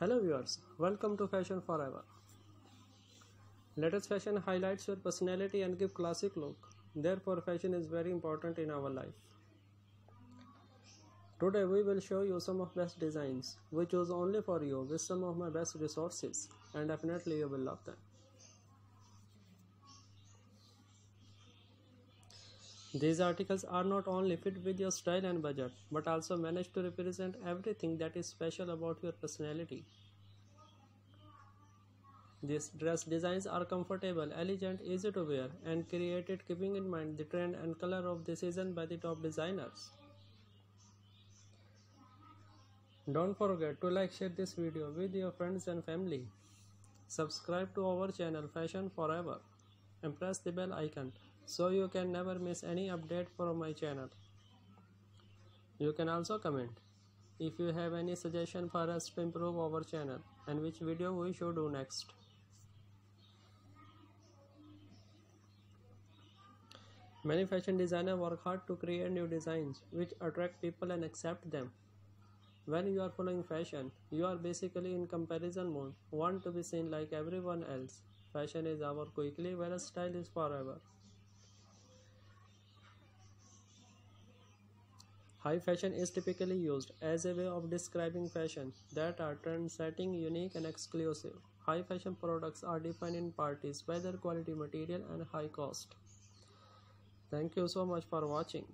Hello viewers, welcome to Fashion Forever. Latest fashion highlights your personality and give classic look. Therefore, fashion is very important in our life. Today we will show you some of best designs which choose only for you with some of my best resources and definitely you will love them. These articles are not only fit with your style and budget, but also manage to represent everything that is special about your personality. These dress designs are comfortable, elegant, easy to wear, and created keeping in mind the trend and color of the season by the top designers. Don't forget to like share this video with your friends and family. Subscribe to our channel Fashion Forever and press the bell icon so you can never miss any update from my channel. You can also comment if you have any suggestion for us to improve our channel and which video we should do next. Many fashion designers work hard to create new designs which attract people and accept them. When you are following fashion, you are basically in comparison mode, want to be seen like everyone else. Fashion is our quickly, whereas style is forever. High fashion is typically used as a way of describing fashion that are trend setting, unique, and exclusive. High fashion products are defined in parties, whether quality material and high cost. Thank you so much for watching.